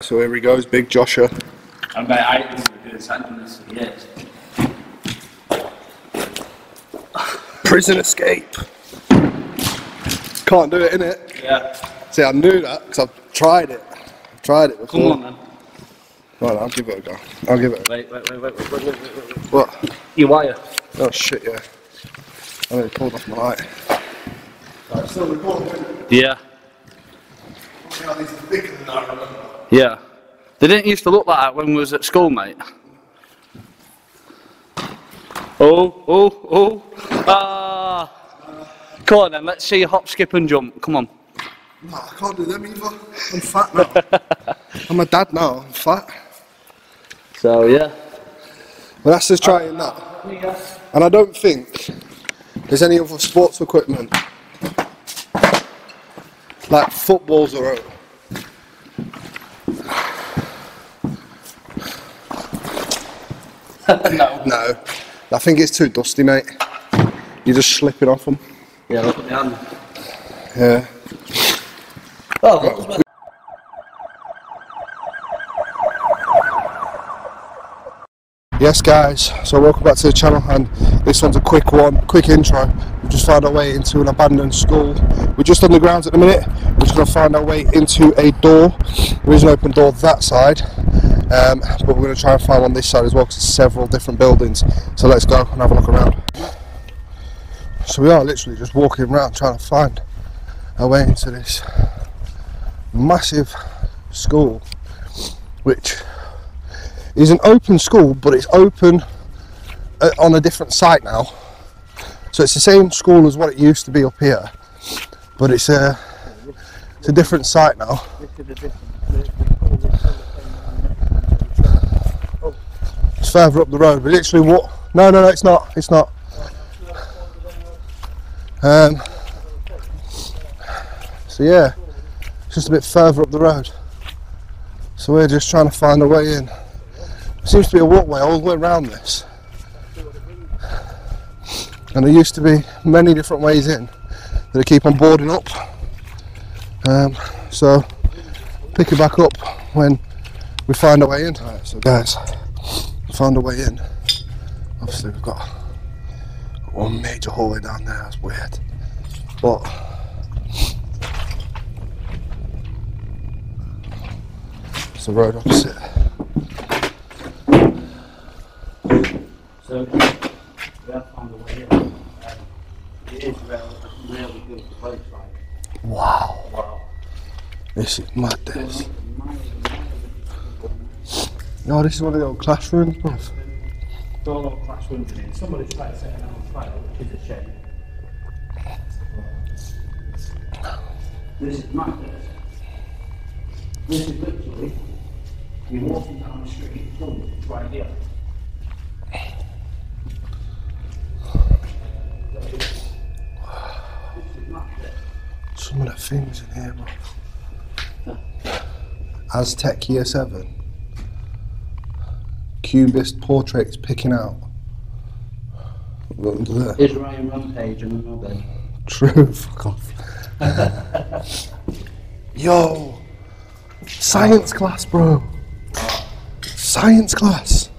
So here he goes, big Joshua. I'm yet. Prison escape. Can't do it, in it. Yeah. See, I knew that because I've tried it. I've tried it before. Come on, then. Right, I'll give it a go. I'll give it. Wait, wait, wait, wait, wait, wait, wait, What? Your wire. Oh shit, yeah. I nearly pulled off my light. Right, still recording. Yeah. These are thicker than I remember. Yeah. They didn't used to look like that when we was at school, mate. Oh, oh, oh. Ah. Come on then, let's see you hop, skip and jump. Come on. No, I can't do them either. I'm fat now. I'm a dad now. I'm fat. So, yeah. Well, that's just trying that. And I don't think there's any other sports equipment like footballs or. no. No, I think it's too dusty, mate. You're just slipping off them. Yeah, look at my hand. Yeah. Oh, what was my... Yes, guys. So welcome back to the channel, and this one's a quick one, quick intro. We've just found our way into an abandoned school. We're just on the grounds at the minute. We're just going to find our way into a door. There is an open door that side, um, but we're going to try and find one this side as well because there's several different buildings. So let's go and have a look around. So we are literally just walking around trying to find our way into this massive school, which is an open school, but it's open uh, on a different site now. So it's the same school as what it used to be up here, but it's a it's a different site now. It's further up the road. but literally what? No, no, no, it's not. It's not. Um. So yeah, it's just a bit further up the road. So we're just trying to find a way in. Seems to be a walkway all the way around this. And there used to be many different ways in that they keep on boarding up. Um, so pick it back up when we find a way in. Right, so guys, we found a way in. Obviously we've got one major hallway down there, that's weird. But it's the road opposite. So, have found a way in. Um, it is really, really good place, like. Wow, Wow. this is mad this. No, this is one of the old classrooms, bruv. All our classrooms in here. Somebody's tried setting it on fire, which is a shame. This is madness. This is literally, you're walking down the street, boom, it's right here. This is madness. Some of the things in here, bruv. Aztec Year 7. Cubist portraits picking out. Look under there. Israel Rampage and another. True, fuck off. Yo! Science class, bro! Science class!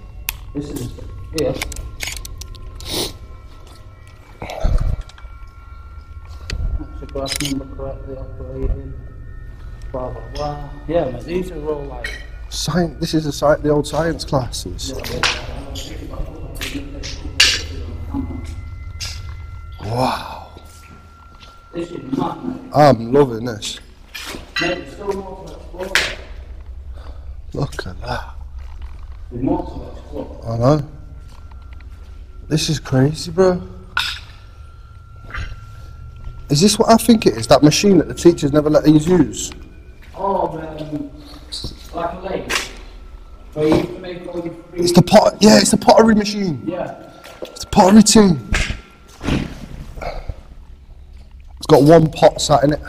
This is here. That's the class number correctly operated. Blah blah blah. Yeah, these are all like. Science, this is the, sci- the old science classes. Wow. This is mad, mate. I'm loving this. Mate, there's still more to explore. Look at that. There's more to explore. I know. This is crazy, bro. Is this what I think it is? That machine that the teachers never let us use? Oh, um, like a lake. Where you can make all your free. It's the pot. Yeah, it's the pottery machine. Yeah. It's the pottery team. It's got one pot sat in it.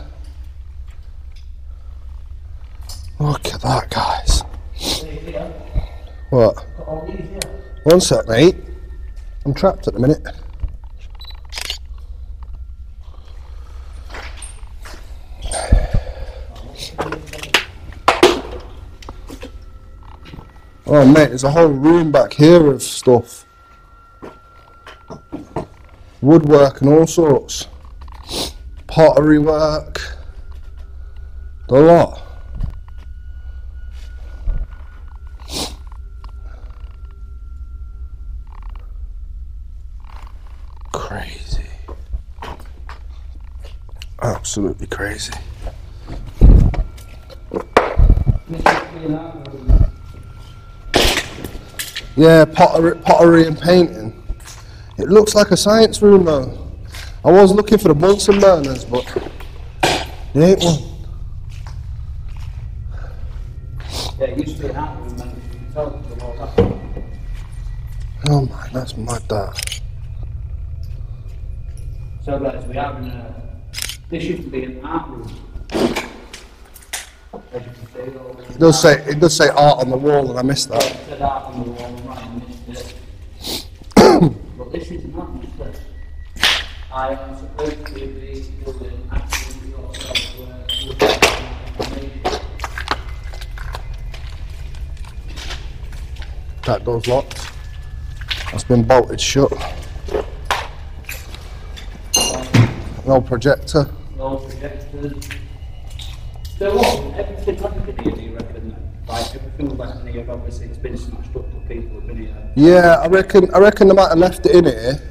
Look at that, guys. What? Got all these here. One sec, mate. I'm trapped at the minute. Oh mate, there's a whole room back here of stuff. Woodwork and all sorts. Pottery work. A lot. Crazy. Absolutely crazy. Yeah, pottery, pottery and painting. It looks like a science room though. I was looking for the Bunsen burners, but there ain't one. Yeah, it used to be an art room and you can tell it's a lot Oh man, that's mad that. So guys, we have in a, this used to be an art room. As you can see, all It does say it does say art on the wall and I missed that. it said art on the wall and in this bit. But this is not much this. I am supposed to be building actually your software with information. That door's locked. That's been bolted shut. No projector. No projectors. So what, everything left in here, do you reckon? then? Left in here, obviously it's been smashed up to people been here. Yeah, I reckon I reckon they might have left it in here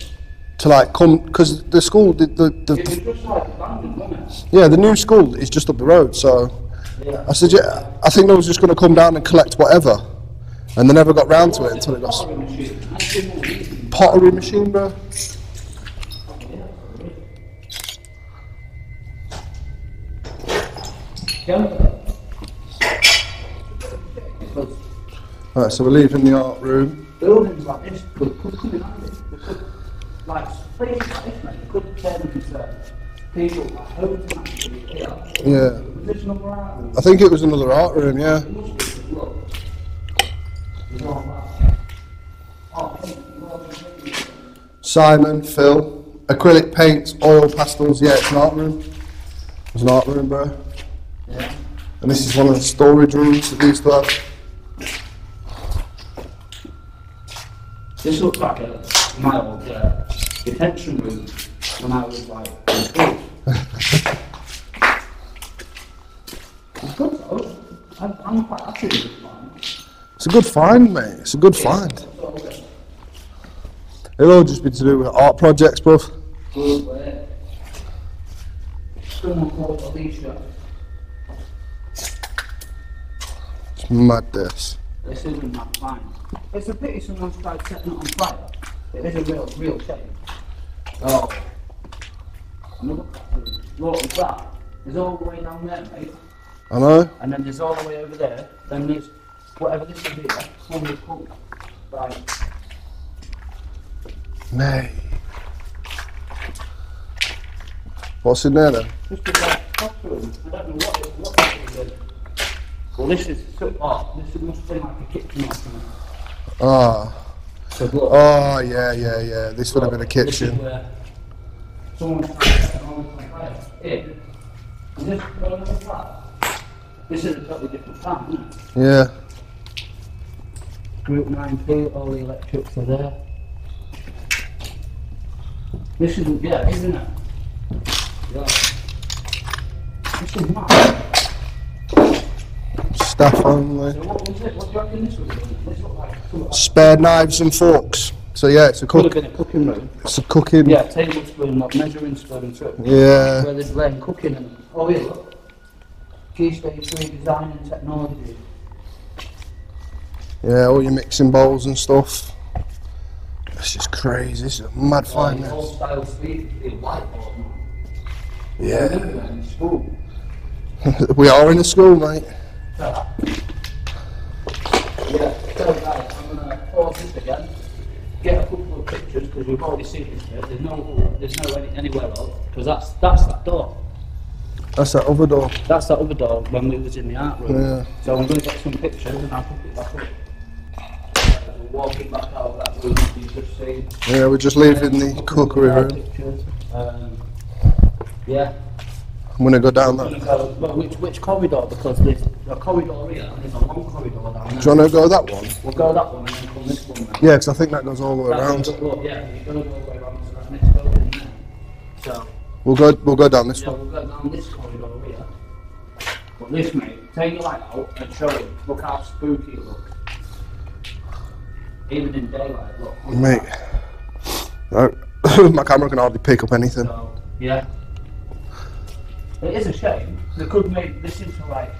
to like come because the school the, the, the just like abandoned, yeah the new school is just up the road. So Yeah. I suggest I think they was just going to come down and collect whatever, and they never got round to it until it got Pottery machine. That's been more easy. pottery machine, bro. Yeah. Because Right, so we're leaving the art room. buildings like this could, could come in handy. They could, like places like this, mate, could turn into uh, people like homes actually. Yeah. Yeah, Was this another art room? I think it was another art room. Yeah. It must be, 'cause look. There's all that. Oh, hey, you know what Simon, Phil, acrylic paints, oil pastels. Yeah, it's an art room. It's an art room, bro. Yeah. And this is one of the storage rooms that they used to have. This looks like a my old uh, detention room when I was like in school. it's good though. I'm, I'm quite happy with this one. It's a good find, mate. It's a good find. Uh, It'll all just be to do with art projects, bruv. good way. Someone called Alicia. It's mad, this. This isn't that fine. It's a pity someone's tried setting it on fire. It is a real, real shame. Oh. Look at that. There's all the way down there, mate. I know. And then there's all the way over there. Then there's whatever this is here. One is called. Right. Mate. What's in there then? Just a like bathroom. I don't know what it, what this is. Well, this is so. Oh, this must be like a kitchen or something. Ah. So look. Oh, yeah, yeah, yeah. This would have been a kitchen. someone's trying to set it on fire. Here. Is this another flat? This is a totally different it? Yeah. Group 9P, all the electrics are there. This isn't, yeah, isn't it? Yeah. This is mad. Like some, Spare knives and forks. So yeah, it's a could have been a cooking room. It's a cooking. Yeah, tablespoon, not measuring spoon too. Yeah. Where they'd learn cooking and, oh yeah, look. Key stage 3 design and technology. Yeah, all your mixing bowls and stuff. This is crazy. This is a mad find. Like, old style suite, the whiteboard, Yeah. remember that in school. we are in a school, mate. Yeah, so guys, I'm gonna pause this again, get a couple of pictures because we've already seen this bit. There's no, there's no any, anywhere else because that's that's that door. That's that other door. That's that other door when we was in the art room. Yeah. So I'm gonna get some pictures and I'll put it back up. Walking back out of that room you just seen. Yeah, we're just leaving the cookery room. Um, yeah. I'm gonna go down that. go, well, which, which corridor? Because there's a corridor here, and there's a long corridor down there. Do you wanna go that one? We'll go that one and then come this one then. Yeah, because I think that goes all the way That's around. yeah, you're gonna go all the way around to that next building there. So, We'll go. We'll go down this yeah, one. we'll go down this corridor here. But this, mate, take your light out and show him. Look how spooky it looks. Even in daylight, look. look Mate. No, my camera can hardly pick up anything. So, yeah. It is a shame. They could make this into like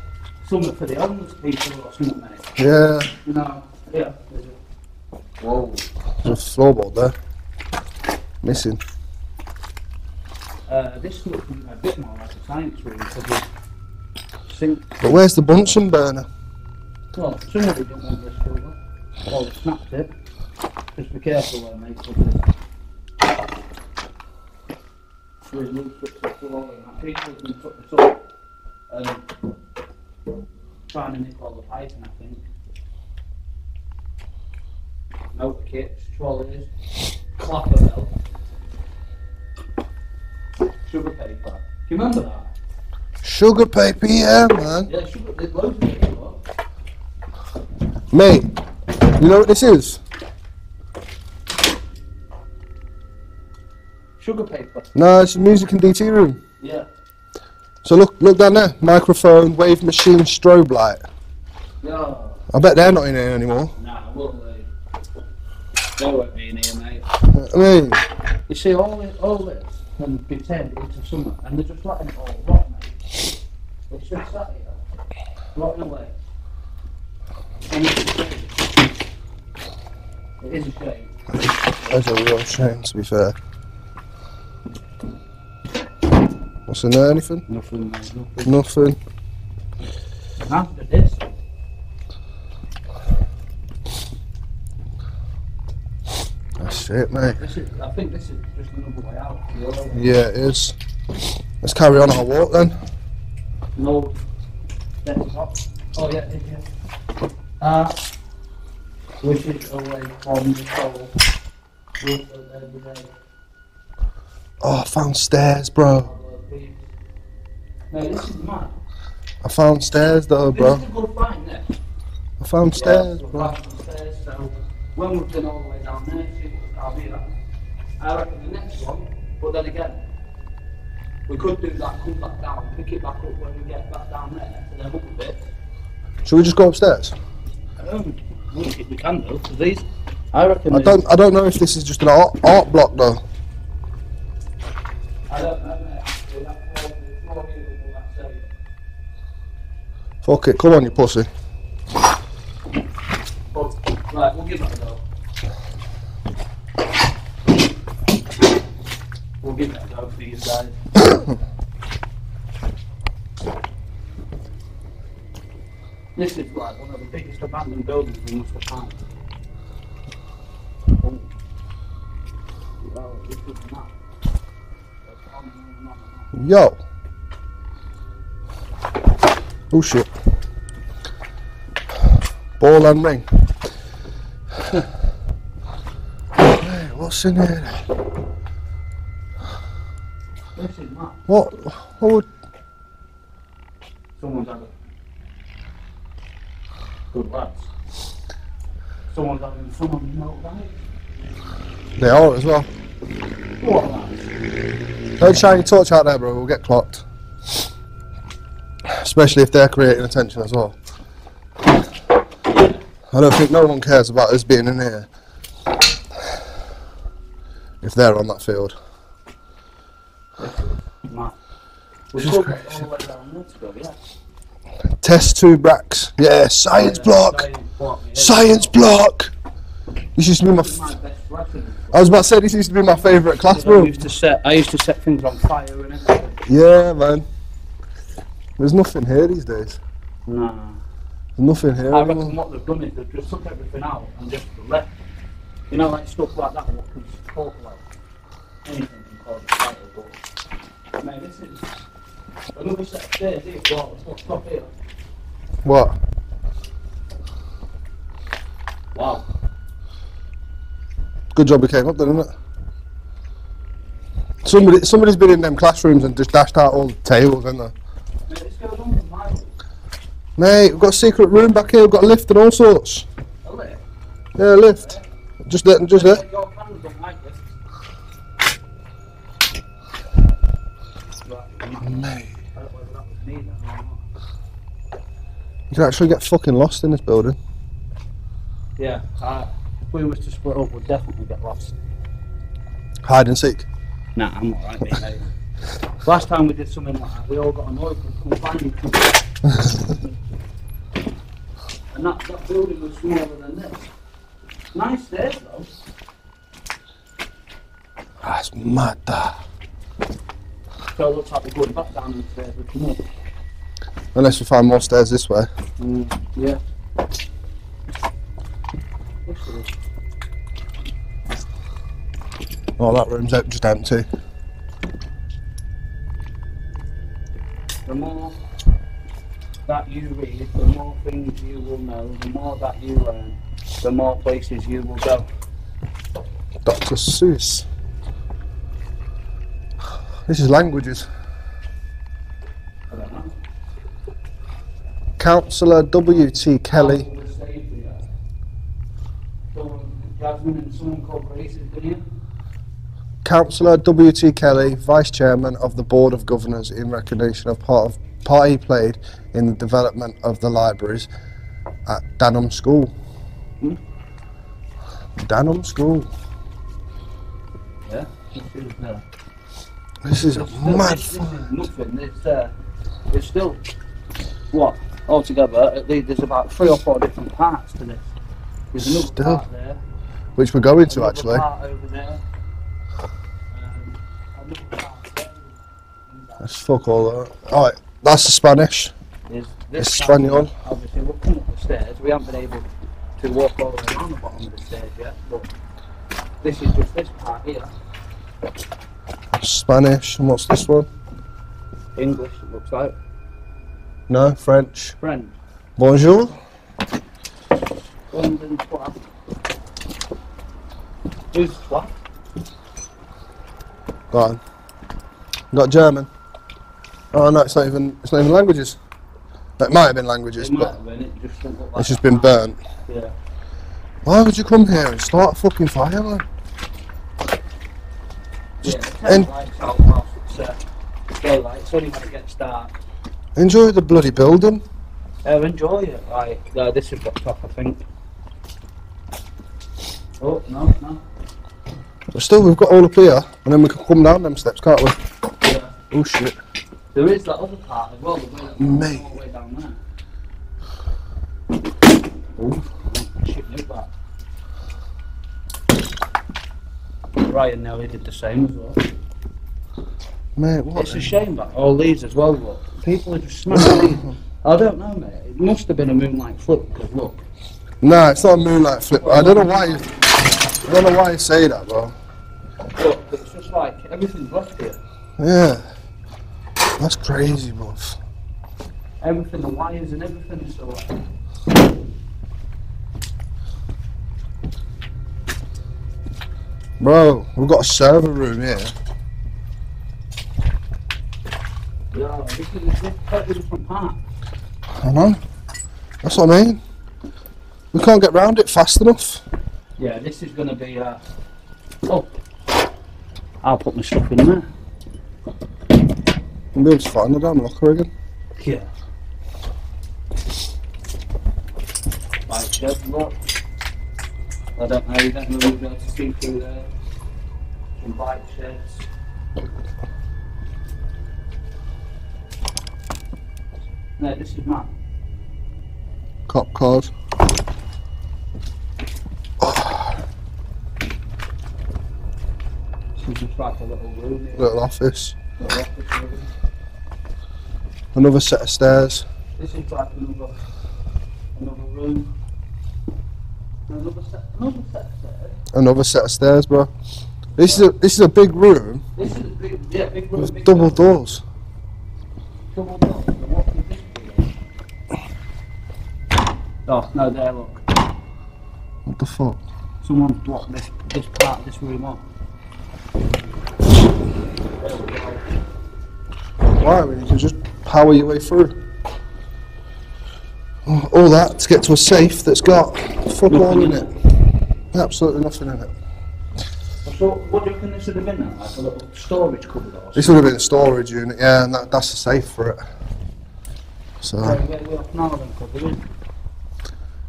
something for the homeless people or something, mate. Yeah, You know, yeah. there's a- Whoa. there's a floorboard there. Missing. Uh, this looks a bit more like a science room because of sink. But where's the Bunsen burner? Well, somebody didn't want this over. Or they snapped it. Just be careful there, mate. Because There's loose bits of floor and. People can put and trying to nick all the piping, I think. Motor kits, trolleys, clapper belt, sugar paper. Do you remember that? Sugar paper, yeah, man. Yeah, sugar, there's loads of it. Mate, you know what this is? Sugar paper. No, it's a music and DT room. Yeah. So look, look down there. Microphone, wave machine, strobe light. Yeah. I bet they're not in here anymore. Nah, will they? They won't be in here, mate. I mean, You see, all this, all this can be turned into summer, and they're just letting it all rot, mate. It's just sat here, rotting away. And it's a shame. It is a shame. that's a real shame, to be fair. What's in there? Anything? Nothing, nothing. Nothing. After this, That's it, mate. this is, I think this is just another way out. The other way. Yeah, it is. Let's carry on our walk then. No. Oh yeah, did you? Uh, wishes away from the soul. Roof of every day. Oh, I found stairs, bro. No, this is mad. I found stairs though, This bro. is a good find there. I found stairs, yeah, bro. Right on stairs, so when we've done all the way down there, see I'll be that. I reckon the next one, but then again, we could do that, come back down, pick it back up when we get back down there, and then up a bit. Should we just go upstairs? Um, we can do, these, I reckon I don't. I don't know if this is just an art, art block though. I don't know, It. Come on, you pussy. We'll give that a go. We'll guys. this is like one of the biggest abandoned buildings we must have found. Yo. Oh shit. Ball and ring. hey, what's in here? This is not. What? What would? Someone's had a good lads. Someone's having someone know right. They are as well. What lads? Don't shine your torch out there, bro. We'll get clocked. Especially if they're creating attention as well. I don't think no one cares about us being in here. If they're on that field. We is crazy. all the way down there to go, yeah. Test two bracks. Yeah, science Yeah, block. Science block. yeah. Science block. This used to be my. This is my F- best lesson. I was about to say this used to be my favourite class, I used to set. I used to set things on fire and everything. Yeah, man. There's nothing here these days. Nah. There's nothing here I anymore. reckon what they've done is they've just took everything out and just left. You know, like stuff like that. What can talk about? Anything can cause a fire, but mate, this is another set of stairs here. Wow, let's not stop here. What? Wow. Good job we came up then, isn't it? Somebody, somebody's been in them classrooms and just dashed out all the tables, haven't they? Mate, this goes on for miles. Mate, we've got a secret room back here. We've got a lift and all sorts. A lift. Yeah, a lift. Just there, just there. Your cameras don't like this. Right, Mate, I don't know whether that was me then or not. you can actually get fucking lost in this building. Yeah, uh, if we was to split up, we'd definitely get lost. Hide and seek. Nah, I'm alright, mate. Last time we did something like that, we all got annoyed because we couldn't find you. and that, that building was smaller than this. Nice stairs though. That's mad, that. So it looks like we're going back down the stairs we come up. Unless we find more stairs this way. Mm, yeah. Yes, it is. Oh, that room's out- just empty. That you read, the more things you will know, the more that you learn, the more places you will go. Dr. Seuss. This is languages. I don't know. Councillor W.T. Kelly. How will the stage be at? So, Jasmine and someone called Grace has been here. Councillor W.T. Kelly, Vice Chairman of the Board of Governors, in recognition of part of part he played in the development of the libraries at Danham School. Hmm? Danham School. Yeah. This is, uh, This is a it's still- mad. This, is nothing. It's, uh, it's still what altogether. At least there's about three or four different parts to this. There's another Still. part there. Which we're going to actually. Um, another part there. Let's fuck all that. Alright, that's the Spanish. Is this Espanol. part, Obviously, we've come up the stairs. We haven't been able to walk all the way around the bottom of the stairs yet, but this is just this part here. Spanish. And what's this one? English, it looks like. No, French. French. Bonjour. London twat. Who's twat? Go on. Got German. Oh no, it's not even it's not even languages. It might have been languages, It but have been, it just like it's just been burnt. Yeah. Why would you come here and start a fucking fire, man? Just yeah, en- lights out whilst it's uh, daylight. It's only when it gets dark. enjoy the bloody building. Uh, enjoy it. Right, uh, this is what's top, I think. Oh, no, no. But still, we've got all up here, and then we can come down them steps, can't we? Yeah. Oh shit! There is that other part as well, the way that Mate. all the way down there. Oh, shit, that. Ryan nearly did the same as well. Mate, what? It's a shame that all these as well, look. People are just smashing these. I don't know, mate. It must have been a moonlight flip, because look. Nah, it's not a moonlight flip. I don't know why. You, I don't know why you say that, bro. Look, it's just like everything's left here. Yeah, that's crazy, bro. Everything, the wires and everything is still. Bro, we've got a server room here. Yeah, this is a totally different part. I know. That's what I mean. We can't get round it fast enough. Yeah, this is going to be. Uh... Oh, I'll put my stuff in there. We'll be able to find the damn locker again. Yeah. Bike shed. I don't know, you don't you'll be able to see through there. Some bike sheds. No, this is mine. Cop card. This is just like a little room here. Little office. Room. Another set of stairs. This is like another, another room. Another set, another set of stairs. Another set of stairs, bro. This is a this is a big room This is a big, yeah, big room. with big double door. doors. Double door. So what could this be? Oh, no, there, look. What the fuck? Someone's blocked this, this part of this room off. Why? When you can just power your way through. All that to get to a safe that's got fuck all in it. Absolutely nothing in it. So, what do you reckon this would have been then? Like a little storage cupboard or This would have been a storage unit, yeah, and that, that's the safe for it. So something? Where, where off now then, 'cause there is,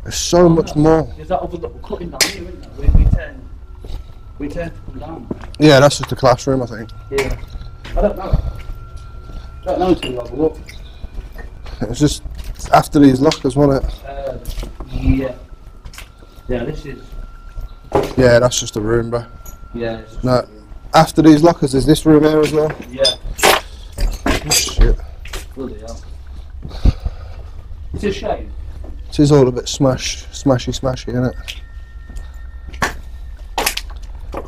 there's so much more. there's that other little cutting down here, isn't there? We turn, we turn to down. Yeah, that's just a classroom, I think. Yeah. I don't know. I don't know until you have a look. It was just after these lockers, wasn't it? Uh, yeah. Yeah, this is, Yeah, that's just a room, bro. yeah. No, after these lockers, is this room here as well. Yeah. Oh, Shit. Bloody hell. It's a shame. It is all a bit smash, smashy, smashy, isn't it?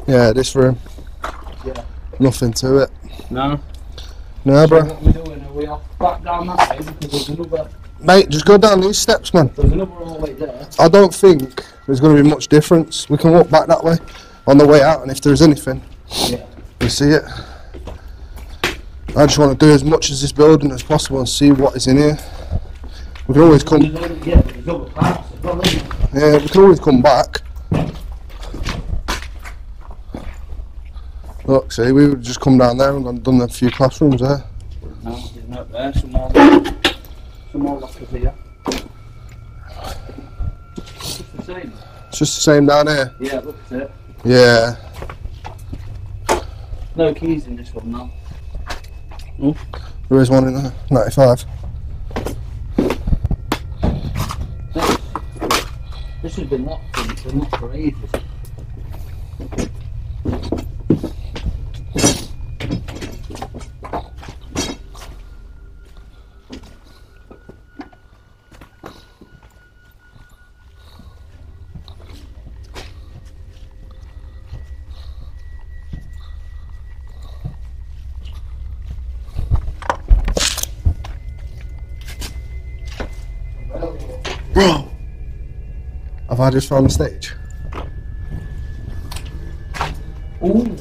Yeah, this room, Yeah. nothing to it. No. No, So bro. what we're doing, are we off back down that way? Because there's another, Mate, just go down these steps, man. there's another hallway there. I don't think there's going to be much difference. We can walk back that way on the way out, and if there's anything, Yeah. we see it. I just want to do as much as this building as possible and see what is in here. We can always come, There's other, yeah, there's other parts as well, isn't there? yeah, we can always come back. Look, see, we would just come down there and gone- done a few classrooms there. No, there's not there. Some more, some more lockers here. It's just the same. It's just the same down here. Yeah, look at it. Yeah, No keys in this one now. Hmm? there is one in there. 95. This has been locked for, been locked for ages. Bro! Have I just found the stage? Ooh.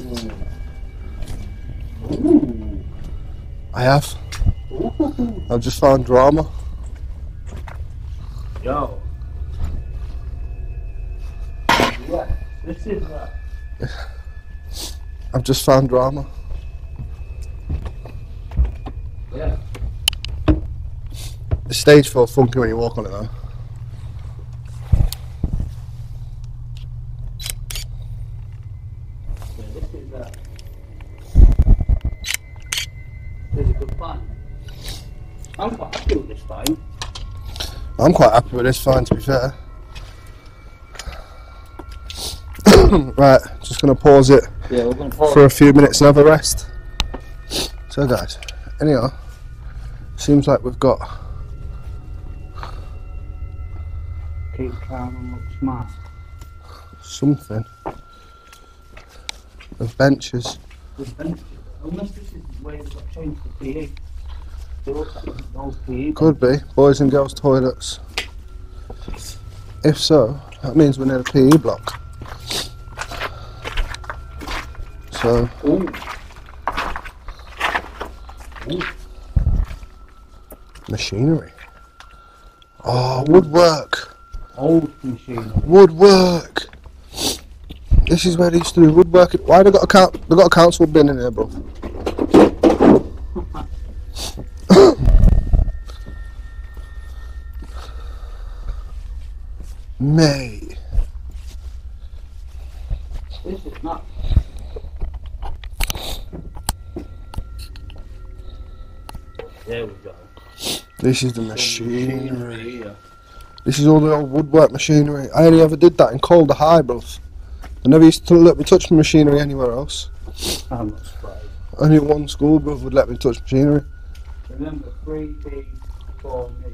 Ooh. I have. Ooh. I've just found drama. Yo. Yeah, this is uh, I've just found drama. yeah. The stage feels funky when you walk on it though. I'm quite happy with this fine to be fair. right, just gonna pause it Yeah, we're gonna pause. for a few minutes and have a rest. So guys, anyhow, seems like we've got Keep calm and look smart. something of benches. There's benches. Unless this is where they've got changed to PE. They look like the PE. Could be boys and girls toilets. If so, that means we're near a PE block. So machinery. Oh, woodwork. Old machine. Woodwork. This is where they used to do woodwork. Why they got a? They got a council bin in here, bro. Mate, This is not. There we go. this is the machinery. Here. This is all the old woodwork machinery. I only ever did that in Calder the High, bruv. I never used to let me touch machinery anywhere else. I'm not surprised. Only one school, bruv, would let me touch machinery. Remember, three B four me.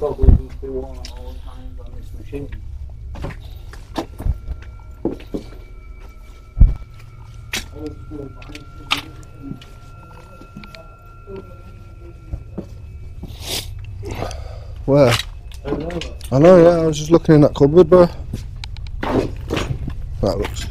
Probably will be one at all times on this machine. Old school bicycle. Where? I know. I know, yeah, I was just looking in that cupboard, bro. That looks.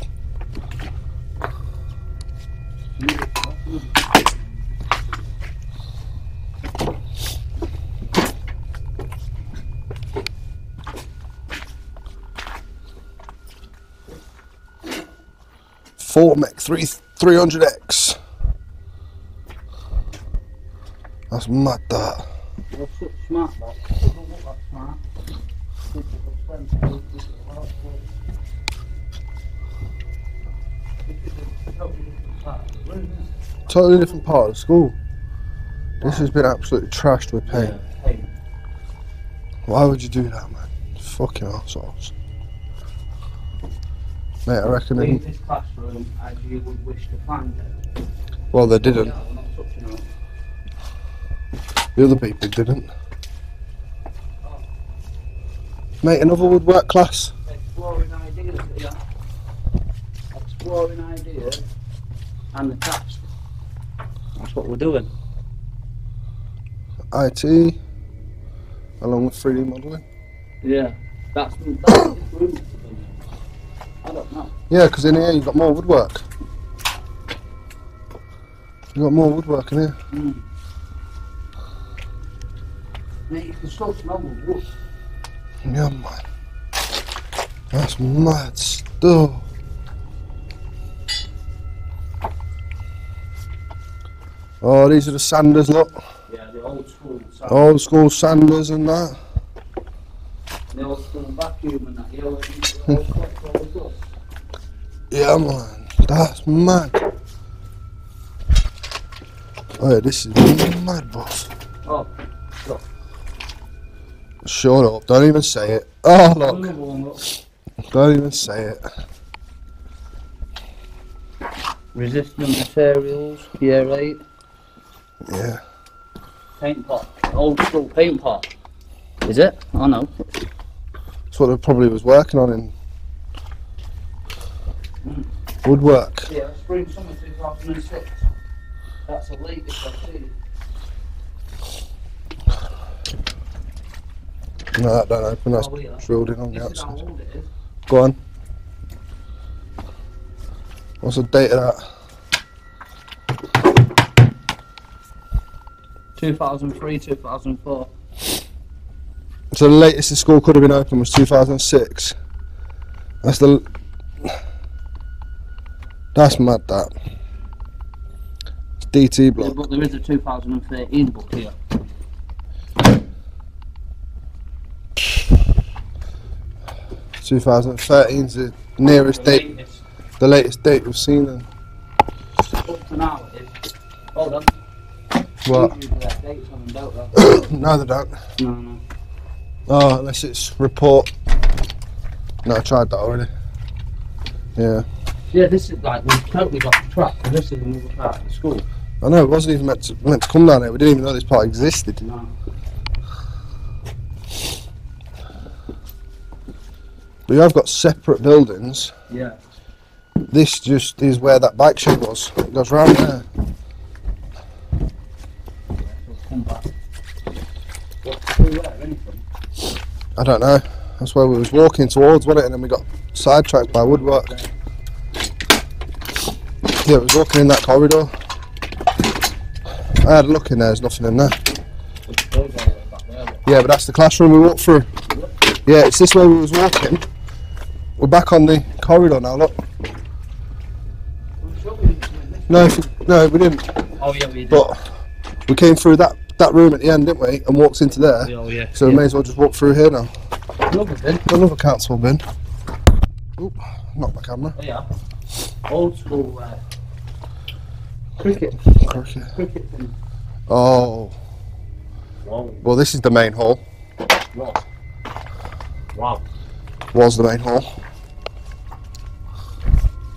Three three hundred X. That's mad. That. Smart, that. Don't that smart. Digital sensor, digital output. This is a totally different part of the room, isn't it? Totally different part of the school. This has been absolutely trashed with paint. Paint. Why would you do that, man? Fucking assholes. Mate, I reckon. Leave this classroom as you would wish to find it. well, they didn't. Yeah, we're not touching it. The other people didn't. Mate, another woodwork class. Exploring ideas here. Exploring ideas and the task. That's what we're doing. IT, along with 3D modelling. Yeah. That's, that's. I don't know. Yeah, because in here you've got more woodwork. You've got more woodwork in here. Mm. Mate, you can still smell the wood. Yeah, man. That's mad stuff. Oh, these are the sanders, look. Yeah, the old school. sound. Old school sanders and that. The old school vacuum and that. Yeah, man. That's mad. Oh, yeah, this is mad, boss. Oh, Shut up. Don't even say it. Oh, look. Don't even say it. Resistant materials, year 8. Yeah. Paint pot. Old school paint pot. Is it? I know. That's what they probably was working on in woodwork. Yeah, spring summer 2006. That's the latest I've seen. No, that don't open. That's Oh, drilled in on the outside. old it is. Go on. What's the date of that? 2003, 2004. So the latest the school could have been open was 2006. That's the. That's mad. That. It's DT Yeah, but there is a 2013 book here. Two thousand thirteen is the nearest The date, latest the latest date we've seen. Then. Up to now it is. Hold on. What? Usually that date's on them, don't they? no, they don't. No, no. Oh, unless it's report. No, I tried that already. Yeah, Yeah, this is like, we've totally got the track, and this is another part of the school. I know it wasn't even meant to meant to come down here. We didn't even know this part existed. No. We have got separate buildings. Yeah. This just is where that bike shed was. It goes round there. So come back. What's there, anything? I don't know. That's where we was walking towards, wasn't it? And then we got sidetracked by woodwork. Yeah, we was walking in that corridor. I had a look in there. There's nothing in there. Which goes all the way back there. look. Yeah, but that's the classroom we walked through. Yeah, it's this way we was walking. We're back on the corridor now. Look. I'm sure we didn't do this. No, no, we didn't. Oh, yeah, we did. But we came through that that room at the end, didn't we? And walked into there. oh, yeah. So we may as well just walk through here now. Another bin. Another council bin. Oop, not my camera. Oh, yeah. Old school uh, cricket. Cricket. Cricket. Oh, Whoa. well, this is the main hall. Whoa. Wow. Was the main hall.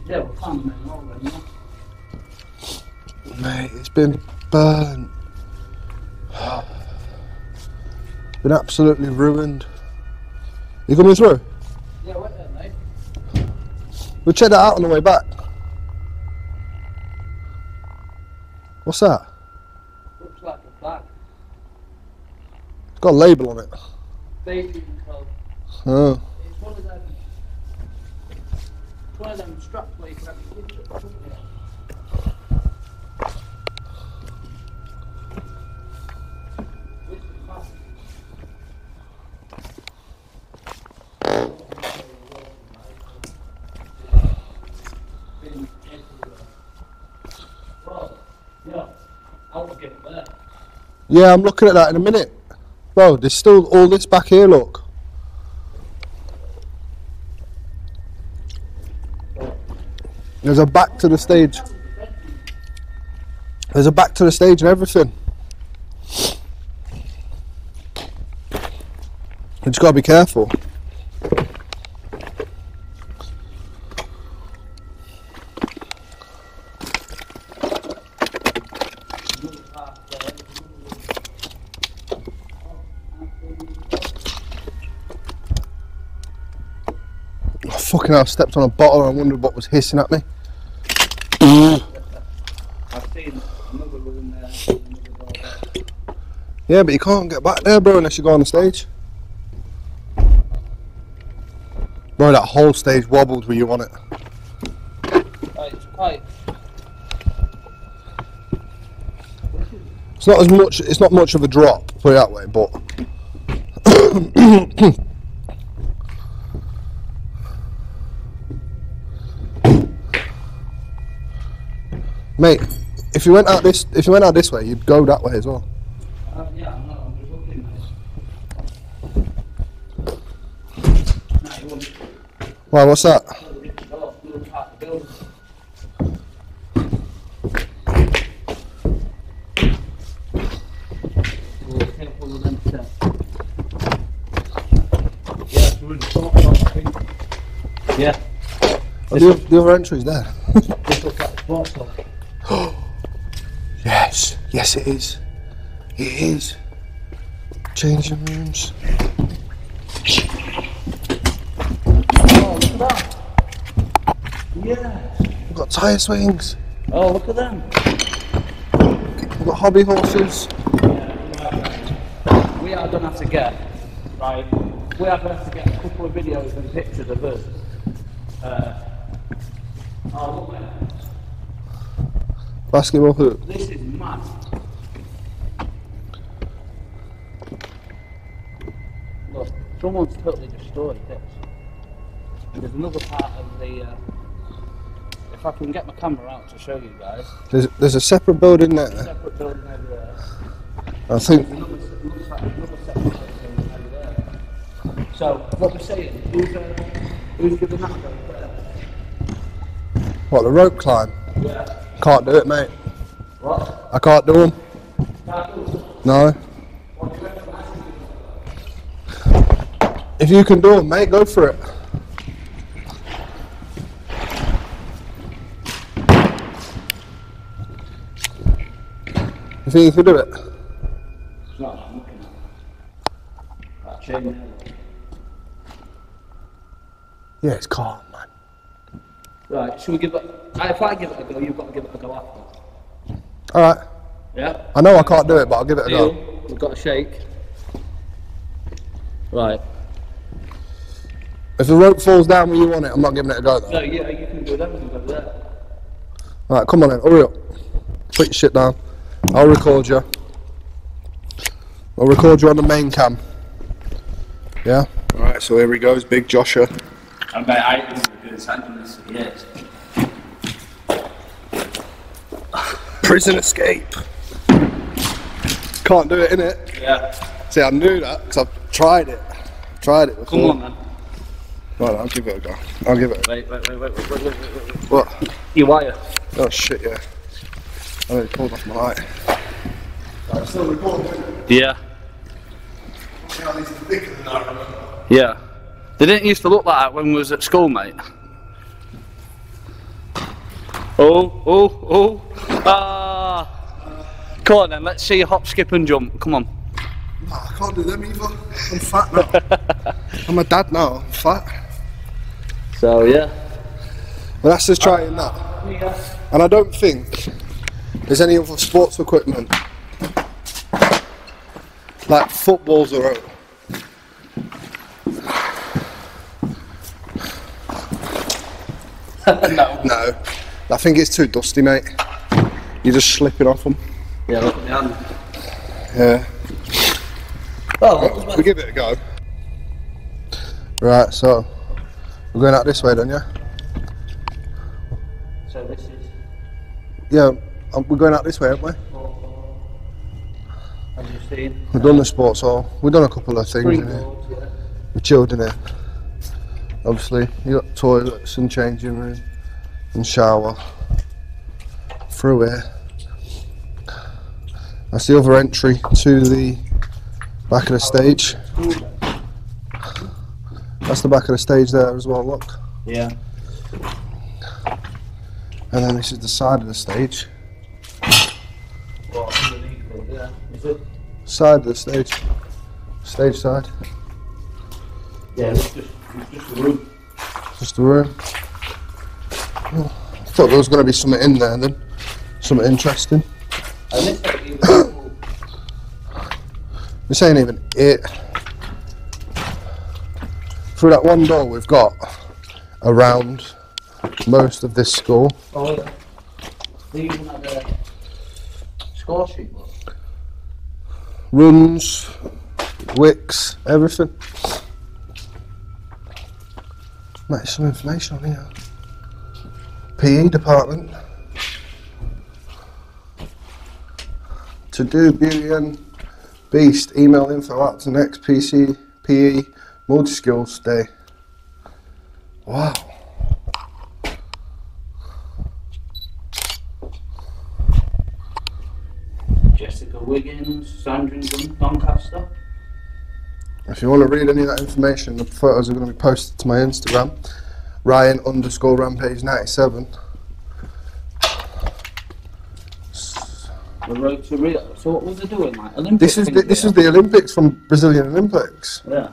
Yeah, we found them in already. yeah. Mate, it's been burnt. Been absolutely ruined. You coming through? Yeah, wait there, mate. We'll check that out on the way back. What's that? Looks like a flag. It's got a label on it. Baby. Oh. It's one of them one of them where you can have your kids up, couldn't you? This is fast. Been everywhere. Well, yeah, I will get it there. Yeah, I'm looking at that in a minute. Bro, there's still all this back here, look. There's a back to the stage. There's a back to the stage and everything. You just gotta be careful. Oh, hell, I stepped on a bottle and I wondered what was hissing at me. Yeah, but you can't get back there, bro, unless you go on the stage. Bro, that whole stage wobbled when you on it. It's not as much. It's not much of a drop, put it that way. But Mate, if you went out this if you went out this way, you'd go that way as well. Uh, yeah, I'm not, I'm just looking nah, Wow, what's that? Yeah. The, the other is there. Yes, it is. It is. Changing rooms. Oh, look at that. Yeah. We've got tyre swings. Oh, look at them. We've got hobby horses. We are going to have to get, right, we are going to have to get a couple of videos and pictures of us. Uh, oh, look at Basketball hoop. This is mad. Look, someone's totally destroyed this. There's another part of the. Uh, if I can get my camera out to show you guys, There's, there's a separate building there. separate building over there. I think. Another, like another separate building over there. So what we're saying, who's uh, who's giving that go there? What, the rope climb? Yeah. Can't do it, mate. What? I can't do them. No. If you can do it, mate, go for it. You think you can do it? It's not what I'm looking at. That chain there. Yeah, it's calm, man. Right, should we give it? uh, If I give it a go, you've got to give it a go after. Alright. Yeah. I know I can't do it, but I'll give it a Deal. go. We've got to shake. Right. If the rope falls down when you want it, I'm not giving it a go though. No, yeah, you can do everything over there. Alright, come on then, hurry up. Put your shit down. I'll record you. I'll record you on the main cam. Yeah? Alright, so here he goes, big Joshua. I bet I we're doing this for years. Prison escape. Can't do it, innit? Yeah. See, I knew that because I've tried it. Tried it Come on, man. Well, I'll give it a go. I'll give it. A... Wait, wait, wait, wait, wait, wait, wait, wait. What? Your wire. Oh shit, yeah. I already pulled off my light. I'm still recording. Yeah. Yeah. They didn't used to look like that when we was at school, mate. Oh, oh, oh. Ah. Come on then, let's see you hop, skip and jump. Come on. Nah, I can't do them either. I'm fat now. I'm a dad now. I'm fat. So, yeah. But that's just trying that. Yeah. And I don't think there's any other sports equipment like footballs or no. No. I think it's too dusty, mate. You're just slipping off them. Yeah, look at my hand. Yeah. Oh, We give it a go. Right, so we're going out this way, then, yeah? So this is Yeah, um, we're going out this way, aren't we? seen. We've done the sports hall. We've done a couple of things in here. Yeah. We chilled in here. Obviously, you got toilets and changing room and shower through here. That's the other entry to the back of the stage. That's the back of the stage there as well, look. Yeah. And then this is the side of the stage. Well, it, yeah. Is it? Side of the stage. Stage side. Yeah, it's just, it's just a room. Just the room. Oh, I thought there was going to be something in there then. Something interesting. And this ain't even full. This ain't even it. Through that one door we've got around most of this school. Oh, yeah. They even had a score sheet. Rooms, wicks, everything. Mate, some information on here. PE department. To do Beauty and Beast, email info out to next PC PE multi skills day. Wow. Jessica Wiggins, Sandringham, Doncaster. If you want to read any of that information, the photos are going to be posted to my Instagram, Ryan underscore rampage 97. The road to Rio. So what was they doing, like Olympic This is the, this is the Olympics from Brazilian Olympics. Yeah.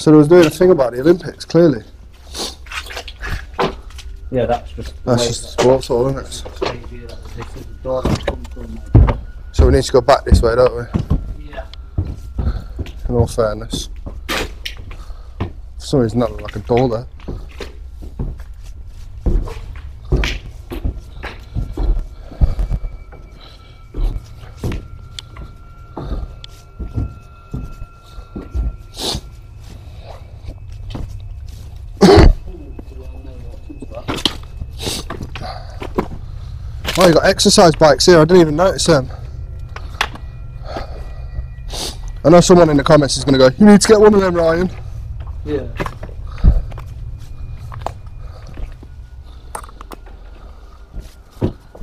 So they was doing a thing about the Olympics, clearly. Yeah, that's just. That's just sports hall, isn't it? stage here, that This is the door that comes from. like, So we need to go back this way, don't we? Yeah. In all fairness. For some reason that looked like a door there. Oh, you got exercise bikes here. I didn't even notice them. I know someone in the comments is going to go, you need to get one of them, Ryan. Yeah.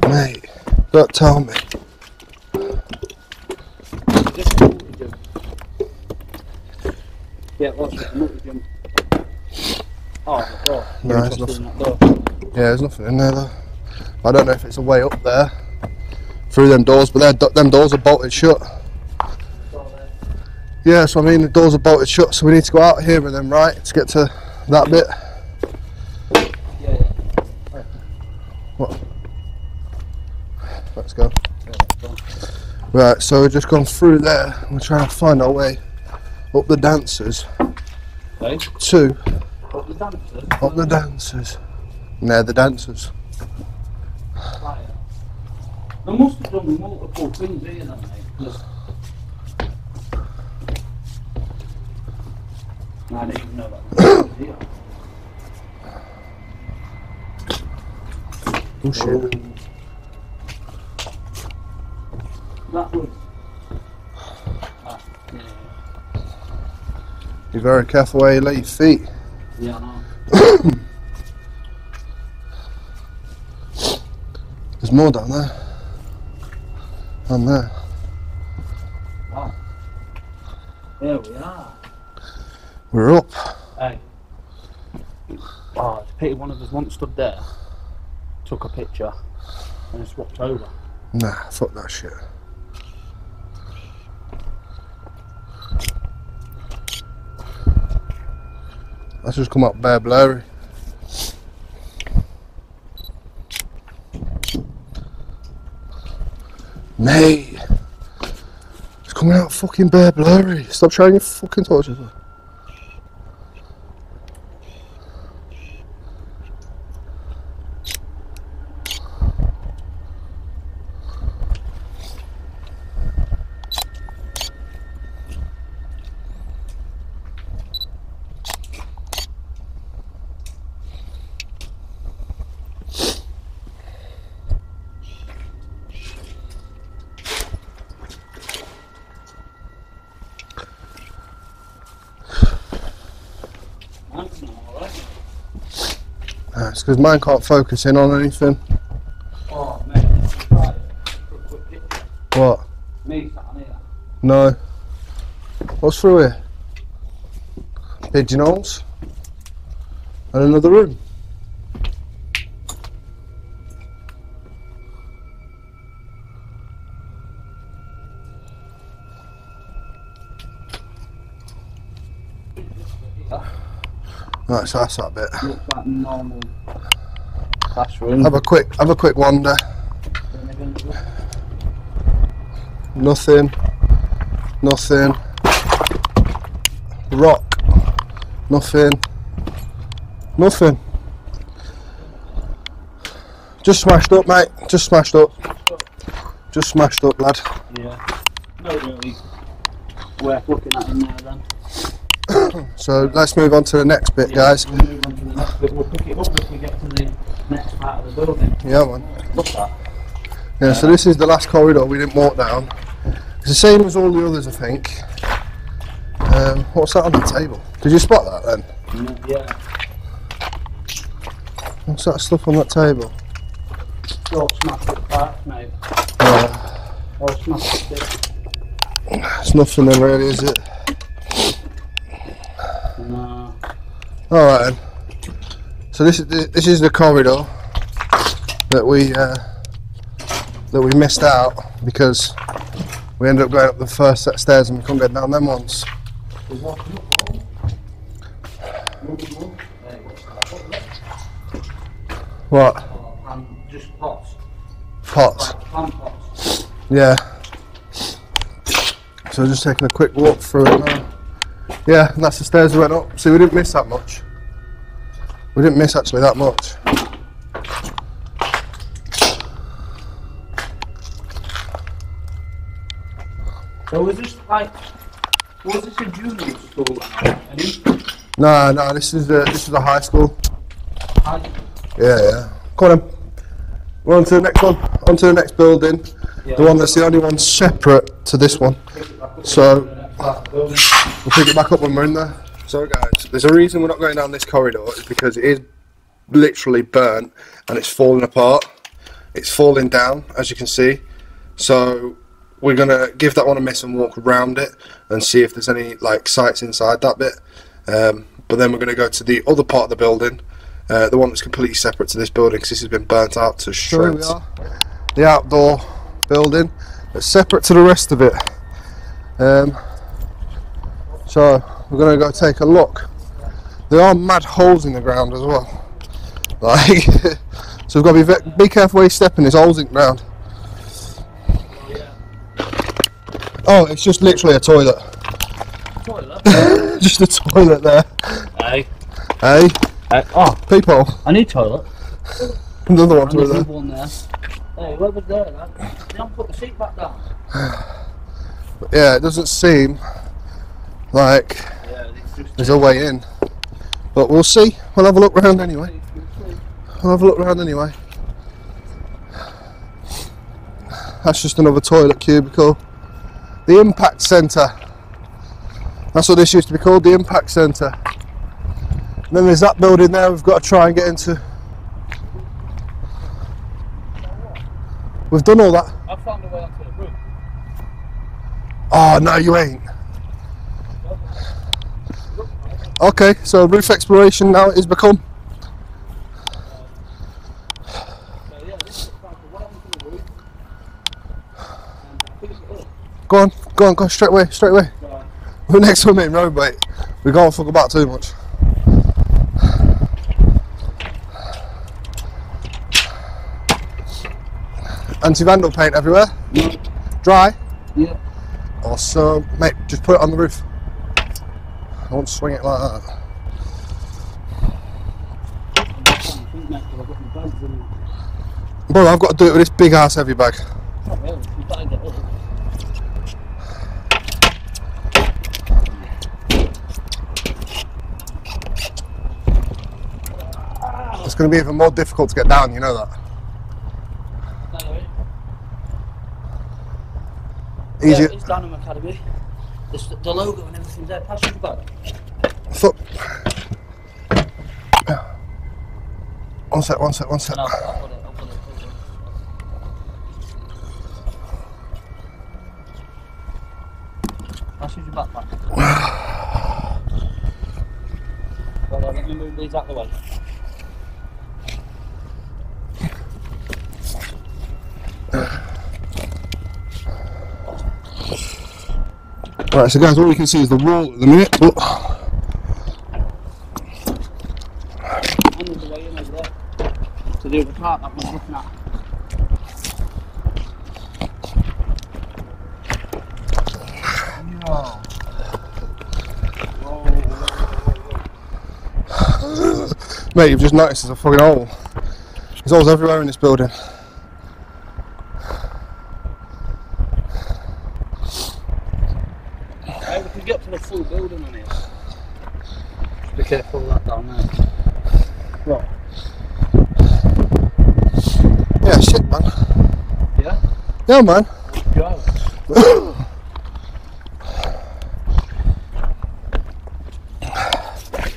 Mate, don't tell me. Just a multi jump. Yeah, what's it? Multi jump. Oh, the door. No, You're it's interested in that door. Yeah, there's nothing in there though. I don't know if it's a way up there through them doors, but them doors are bolted shut. Yeah, so I mean the doors are bolted shut, so we need to go out here and then right to get to that bit. Yeah, yeah. Let's go. yeah. Right, so we've just gone through there. We're trying to find our way up the dancers Hey, to what the dancers? up the dancers. No, the dancers. Fire. They must have done multiple things here then, mate. 'cause- I didn't even know that was. Oh shit. That was. Ah, yeah, Be very careful where you lay your feet. yeah, There's more down there. Down there. Wow. There we are. We're up. Hey. Oh, it's a pity one of us once stood there, took a picture, and then swapped over. Nah, fuck that shit. That's just come up bare blurry. Mate, it's coming out fucking bare blurry. Stop shining your fucking torches. Because mine can't focus in on anything. Oh, mate. What? Me. No. What's through here? Pigeonholes. And another room. Right, so that's that bit. Looks like normal classroom. Have a quick, have a quick wander. Nothing. Nothing. Rock. Nothing. Nothing. Just smashed up, mate. Just smashed up. Just smashed up, lad. Yeah. No really worth looking at in there then. So let's move on to the next bit, guys. We'll move on to the next bit. We'll pick it up if we get to the next part of the building. Yeah, man. Look that. Yeah, so this is the last corridor we didn't walk down. It's the same as all the others, I think. Um, what's that on the table? Did you spot that then? Yeah. What's that stuff on that table? It's all smashed up mate. All smashed up it's nothing then, really, is it? No. All right. Then. So this is this is the corridor that we uh, that we missed out because we ended up going up the first set of stairs and we couldn't get down them ones. There's walking up wall. Moving wall. There, what's that? What? And just pots. Pots. Like pots. Yeah. So just taking a quick walk through it now. Yeah, that's the stairs we went up. See, we didn't miss that much. We didn't miss actually that much. So was this like, was this a junior school? No, no, this is the this is the high school. High- Yeah, yeah. Come on. We're on to the next one. On to the next building. The one that's the only one separate to this one. So we'll pick it back up when we're in there. So guys, there's a reason we're not going down this corridor. It's because it is literally burnt and it's falling apart. It's falling down, as you can see. So we're gonna give that one a miss and walk around it and see if there's any like sights inside that bit. Um, but then we're gonna go to the other part of the building, uh, the one that's completely separate to this building because this has been burnt out to shreds. The outdoor building that's separate to the rest of it. Um, so we're gonna go take a look. There are mad holes in the ground as well. Like, so we've got to be ve- be careful where you step in. There's holes in the ground. Oh, it's just literally a toilet. Toilet. just a toilet there. Hey. Hey, Hey. Oh, people. I need toilet. Another one I to need there. one there. Hey, where was there? They haven't put the seat back down. Yeah, it doesn't seem like Yeah, it's just. There's a way in. But we'll see. We'll have a look round anyway. We'll have a look round anyway. That's just another toilet cubicle. The impact centre. That's what this used to be called, the impact centre. And then there's that building there we've got to try and get into. We've done all that. I found a way onto the roof. Oh no, you ain't. Okay, so roof exploration now is become. So yeah, this looks like a way onto the roof. And I think it's up. Go on, go on, go straight away, straight away. We're next to a main road, mate. We can't fuck about too much. Anti-vandal paint everywhere. Dry. Yeah. Awesome, mate. Just put it on the roof. I won't swing it like that. I think, mate, 'cause I've got my bags in. Bro, I've got to do it with this big ass heavy bag. Really? You better get up. It's going to be even more difficult to get down. You know that. Easy. Yeah, it's Academy. The, the logo and everything's there. Pass your bag. Fuck. One sec, one sec, one sec. No, I've got it, I've got it, got it. Pass you. Hold on, let me move these out the way. Right, so guys, all we can see is the wall at the minute, but And there's a way in over there. To the other part that was looking at. mate, you've just noticed there's a fucking hole. There's holes everywhere in this building. Hey, we can get to the full building on here. Be careful of that down there. What? Yeah, shit, man. Yeah? Yeah, man. Go.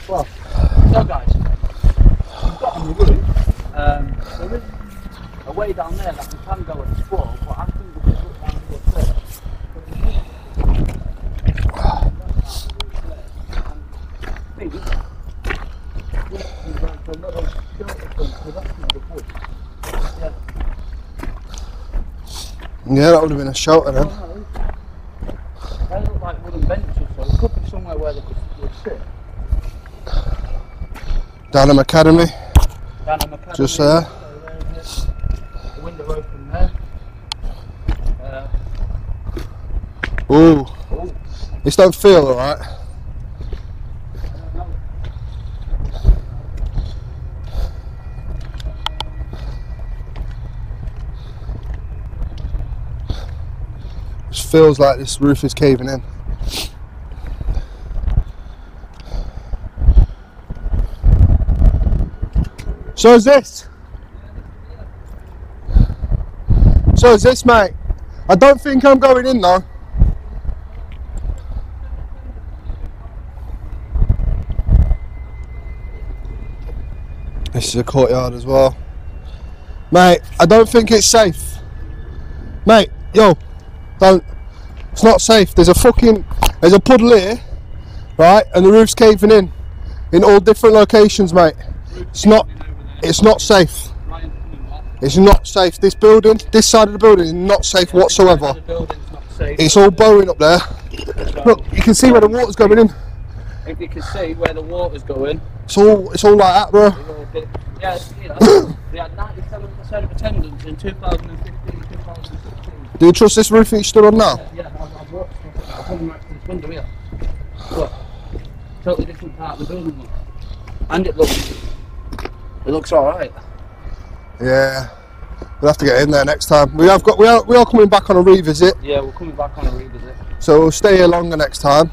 well, so guys, we've got on the roof, um, there is a way down there that we can go and explore, but I think we should look down here first. Maybe. This is like a little shelter from production of the wood. Yeah. Yeah, that would have been a shelter then. They look like wooden benches, so it could be somewhere where they could, could sit. Downham Academy, the academy, Just there. so. The window open there. Uh, ooh, oh, this don't feel alright. I don't know. It feels like this roof is caving in. So is this. So is this, mate. I don't think I'm going in though. This is a courtyard as well. Mate, I don't think it's safe. Mate, yo, don't. It's not safe. There's a fucking. There's a puddle here, right? And the roof's caving in. In all different locations, mate. It's not. It's not safe. Ryan, coming back. It's not safe. This building, this side of the building is not safe whatsoever. Not safe. It's all bowing up there. so Look, you can see where the water's going in. If you can see where the water's going, It's all, it's all like that, bro. we all did. Yeah, you know, we had 97% of attendance in 2015, 2016. Do you trust this roof that you stood on now? Yeah, I've, it. I've come right to this window here. Look, totally different part of the building. And it looks, it looks alright. Yeah. We'll have to get in there next time. We have got. We are. We are coming back on a revisit, Yeah, we're coming back on a revisit. so we'll stay here longer next time.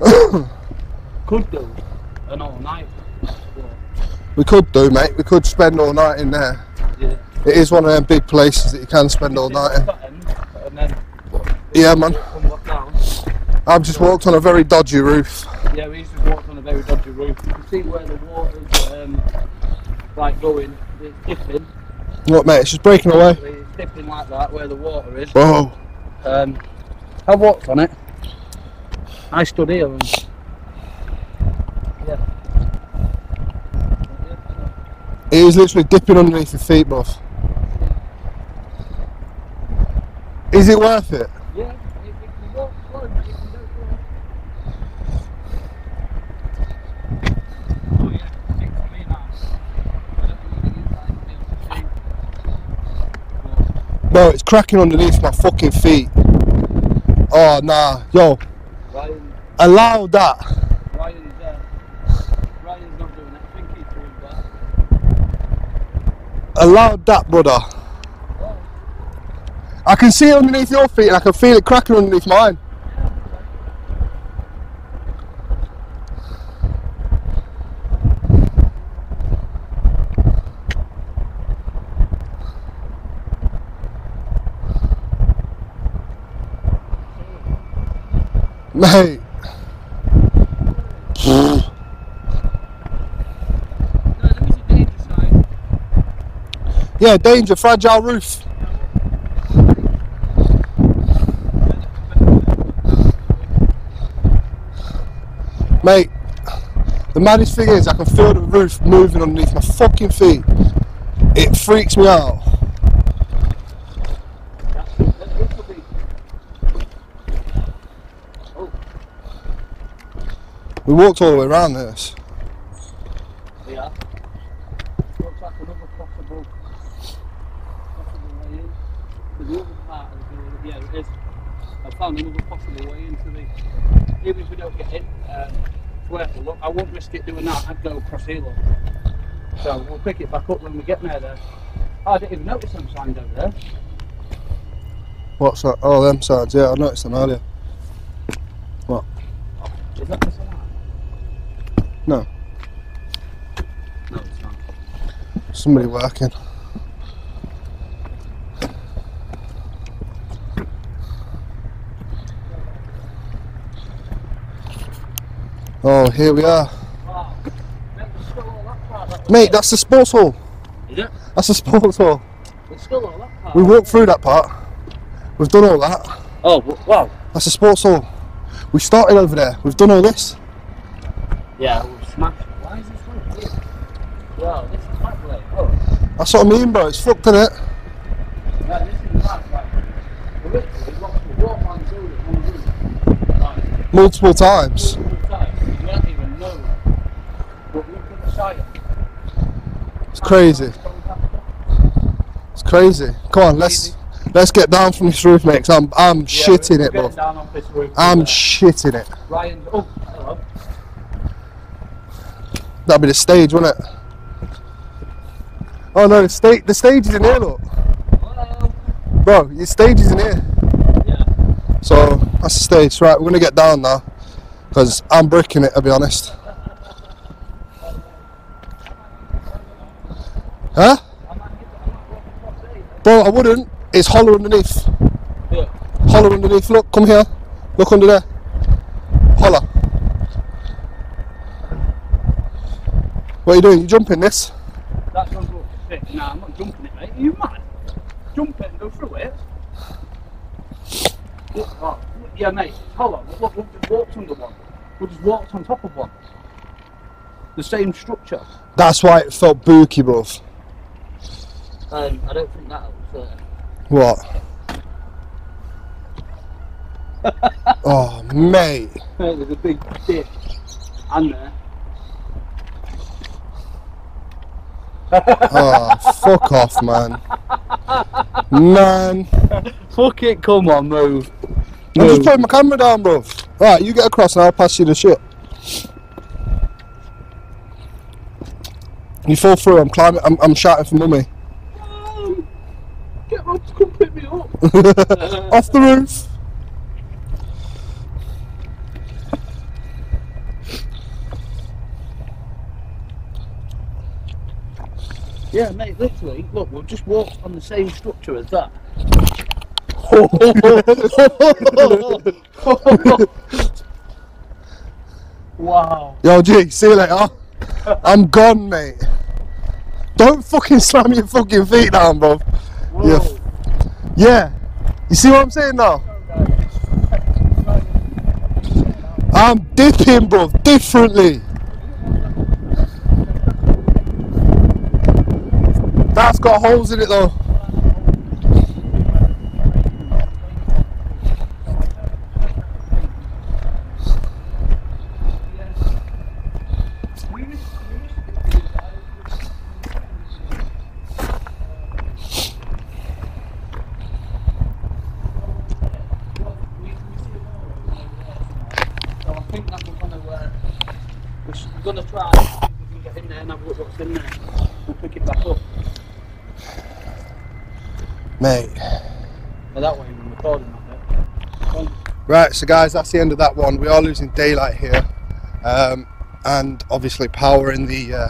Could do an all night. We could do, mate. We could spend all night in there. It is one of them big places that you can spend all night in. Yeah, man. come back down. I've just walked on a very dodgy roof. Yeah, we used to walk on a very dodgy roof. You can see where the water's um, like going. It's dipping. Look, mate, it's just breaking away. It's dipping like that where the water is. Oh. Um, I walked on it. I stood here and yeah. It is literally dipping underneath your feet, bruv. Is it worth it? Yeah, if you can walk you can do it. Oh yeah, six to me now. I don't know the inside of the other sheet. Bro, it's cracking underneath my fucking feet. Oh, nah. Yo, Ryan, allow that. Ryan's there. Ryan's not doing it. I think he's doing that. Allow that, brother. I can see it underneath your feet and I can feel it cracking underneath mine. Mate. No, there is a danger sign. Yeah, danger, fragile roof. Mate, the maddest thing is I can feel the roof moving underneath my fucking feet. It freaks me out. We walked all the way around this. yeah. Looks like another possible, possible way in. To the other part of the building. Yeah, it is. I found another possible way into the. Even if we don't get in, um, look. I won't risk it doing that. I'd go across here, look. So we'll pick it back up when we get near there. Oh, I didn't even notice them signs over there. What's that? Oh, them signs. Yeah, I noticed them earlier. What? Is that the sign? No. No, it's not. Somebody working. Oh, here we are. Mate, there's still all that part. That Mate, that's the sports hall. Is it? That's the sports hall. There's still all that part. We walked through that part. We've done all that. Oh, wow. That's the sports hall. We started over there. We've done all this. Yeah, we'll smash it. Why is this one here? Wow, this is mad, like, oh. That's what I mean, bro. It's fucked, innit? Yeah, this is mad, like, we literally got to walk on building one room. Like, Multiple times. multiple times. You don't even know. But look at the site. It's crazy. It's crazy. Come on, let's let's get down from this roof, mate. 'cause I'm I'm shitting it, bro. Down off this roof I'm shitting it. Ryan's. Oh, hello. That'll be the stage, won't it? Oh no, the stage the stage is in here, look. Hello. Bro, your stage is in here. Yeah. So that's the stage. Right, we're gonna get down now. Because I'm bricking it to be honest. Huh? I might get I might walk across there. Bro, I wouldn't. It's hollow underneath. Yeah. Hollow underneath. Look, come here. Look under there. Holler. What are you doing? You jumping this? That goes up six. Nah, I'm not jumping it, mate. Are you mad? Jump it and go through it. Look, oh, yeah, mate. It's hollow. Look, look, we just walked under one. We just walked on top of one. The same structure. That's why it felt booky, bruv. Um, I don't think that was. Uh, What? oh, mate. there's a big dip. And there. Oh, fuck off, man. Man. Fuck it, come on, move. I'm just putting my camera down, bro. Right, you get across and I'll pass you the shit. You fall through, I'm climbing, I'm, I'm shouting for mummy. Get to come pick me up. Off the roof. Yeah, mate, literally, look, we've just walked on the same structure as that. wow. Yo, G, see you later. I'm gone, mate. Don't fucking slam your fucking feet down, bruv. Yeah. Yeah. You see what I'm saying now? I'm dipping, bro, differently. That's got holes in it though. So I think that we're gonna uh, we're s- gonna try if we can get in there and have a look what's in there. We'll pick it back up. Mate. But that way we're recording that bit. Right, so guys, that's the end of that one. We are losing daylight here, um, and obviously power in the uh,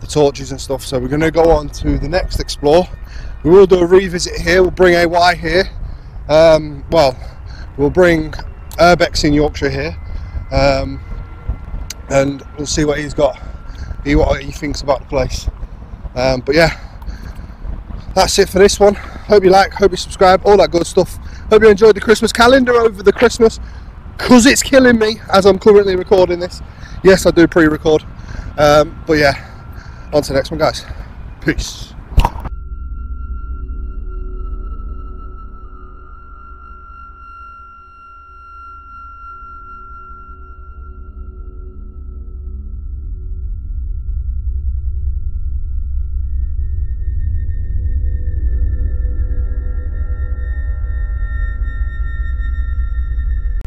the torches and stuff. So we're going to go on to the next explore. We will do a revisit here. We'll bring AY here. Um, well, we'll bring Urbex in Yorkshire here, um, and we'll see what he's got. He what he thinks about the place. Um, but yeah, that's it for this one. Hope you like, hope you subscribe, all that good stuff. Hope you enjoyed the Christmas calendar over the Christmas, because it's killing me as I'm currently recording this. Yes, I do pre record. Um, but yeah, on to the next one, guys. Peace.